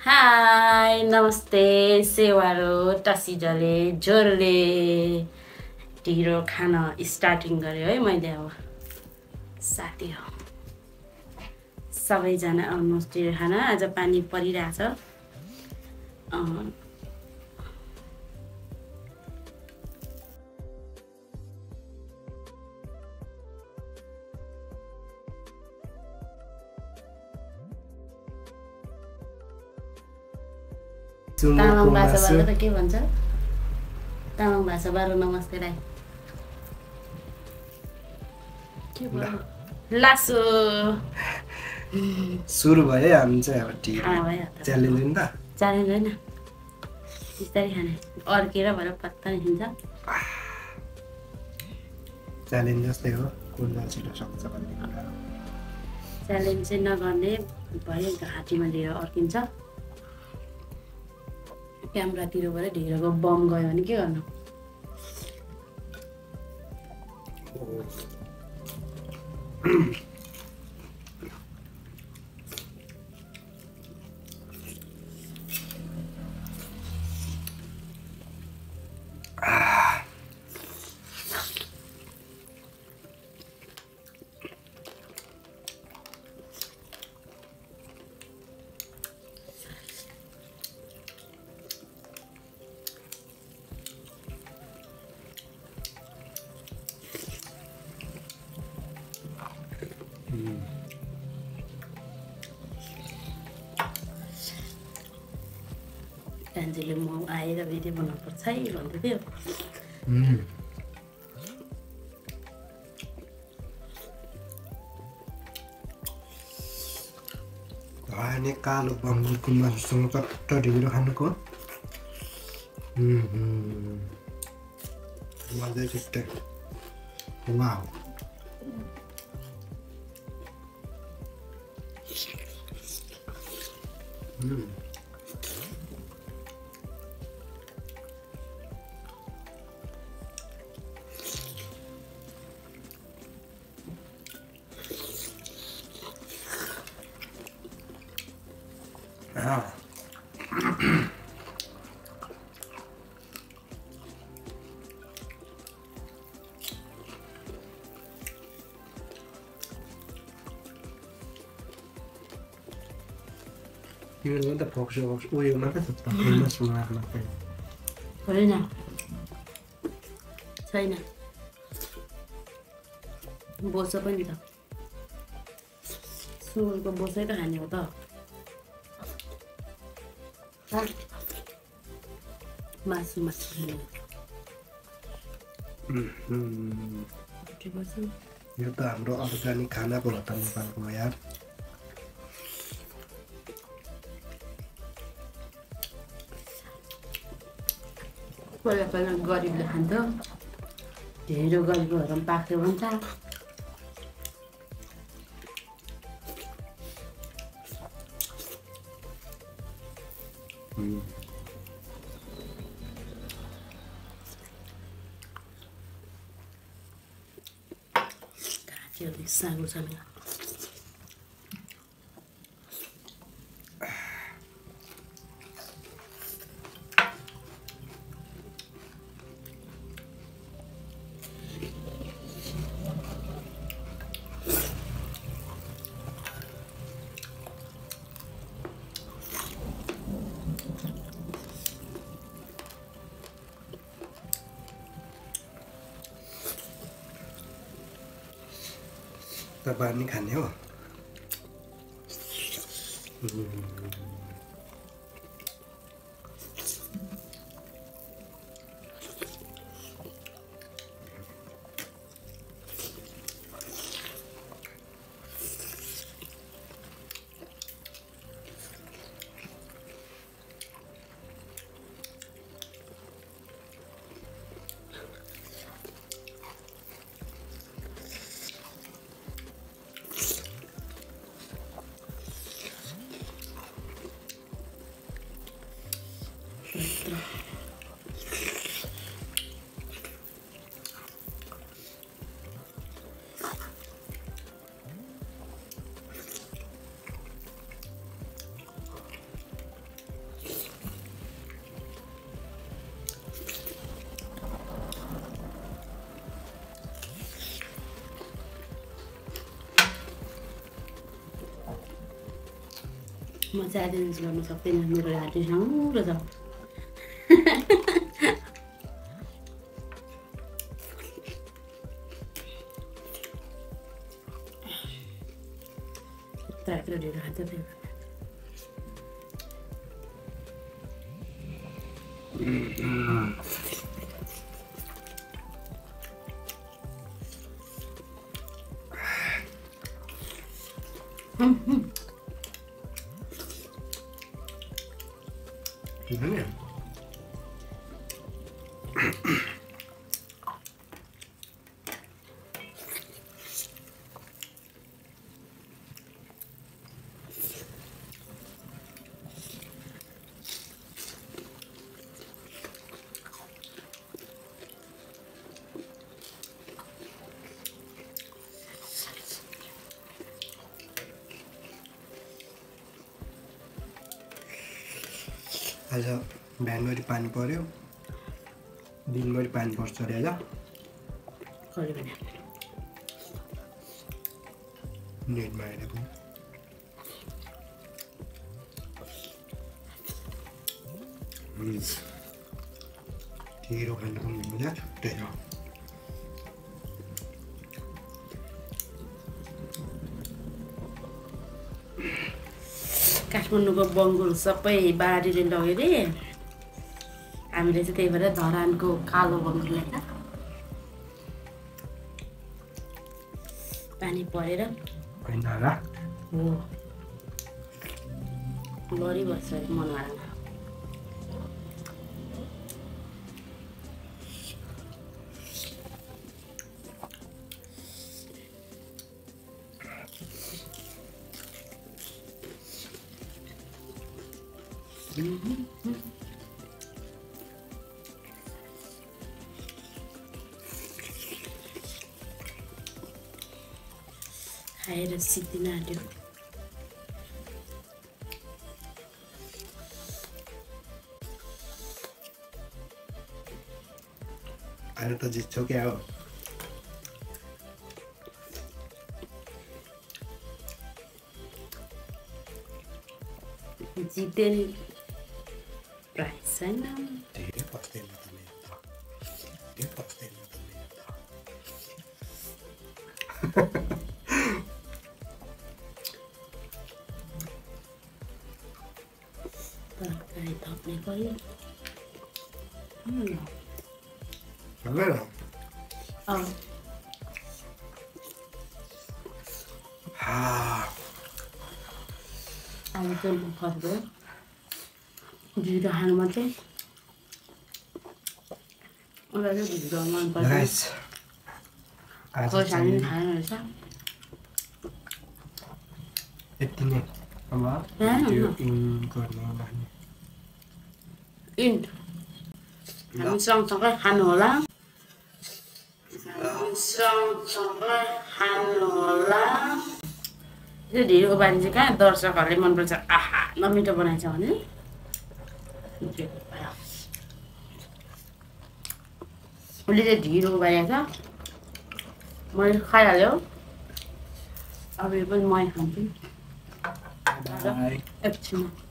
High नमस्ते सेवारो टसिजले जोरले। ढिँडो खान starting गरेँ है मैले अब। साथी हो। सबैजना आउनुहोस् ढिँडो खान आज पानी परिरहेछ। तामाङ भाषाबाट त के भन्छ? तामाङ भाषाबाट नमस्ते राई। के भयो? लासो। सुरु भयो हामी चाहिँ अब टी च्यालेन्ज नि त। च्यालेन्ज होइन। बिस्तारै खाने। अर्केर भएर पत्ता नि खान्छ। च्यालेन्ज जस्तै हो। कुन छिटो सक्छ भन्ने कुरा। च्यालेन्ज चाहिँ नगर्ने भयो घाँटीमा ढिँडो अर्किन्छ क्यामेरातिरबाट ढिँडोको बम गयो भने के गर्नु? कान्छीले म आएर भिडियो बनाउनुपर्छ है भन्दै थियो। अनि कालो बङ्गुरको मासुसँग चट्ट ढिँडो खानुको? मजै छुट्टै। त फोक्सो फोक्स उयो मात्रै त मार मात्रै होइन छैन बोसो पनि छ सुँगुरको बोसै त खाने हो त? मासु मासु खाने। यो त हाम्रो अर्ग्यानिक खाना पो हो त नेपालको यार पहिला पहिला गरिबले खान्थ्यो ढेँडो गरिबहरू पनि पाक्थ्यो भन्छ उम्, घाँटीहरू सानो सानो तपाईँ नि खाने हो म च्यालेन्ज गर्नु सक्दिनँ मेरो घाँटी सानो छ यत्रो ढिलो खान्छ त्यही भएर। Gimana ya? आज बिहानभरि पानी पऱ्यो दिनभरि पानी पर्छ अरे भने नेटमा हेरेको हम्म। ढिँडो खानु पनि छुट्टै छ। काठमाडौँको बङ्गुल सबै बाढीले लग्यो अरे हामीले चाहिँ त्यही भएर धरानको कालो बङ्गुल ल्याएको पानी परेर हो। गरिबस्छ hayra sidinaadhigo あなた実直やよ。自転 Raizena. Tira pra tela também. Tira pra tela também. Pakai top ni kau ya. Hmm. Enggak dong. Oh. Ha. Aku tu bukan tu. जिरो खानु मात्रै मलाई चाहिँ ढिलो मनपर्छ नाइस आज खोर्सानी पनि चाहिँ खानु रहेछ यति नै अब होइन, त्यो होइन। इन गर्नु भने इन्ट हामी सँगसँगै खानु होला हामी सँगसँगै खानु होला त्यो ढिलो बानी चाहिँ कहाँ दर्शकहरूले मनपर्छ आहा नमिठो बनाएछ भने उसले चाहिँ ढिलो बनाएको छ मैले खाइहाल्यो अब यो पनि मै खान्छु बाई एकछिनमा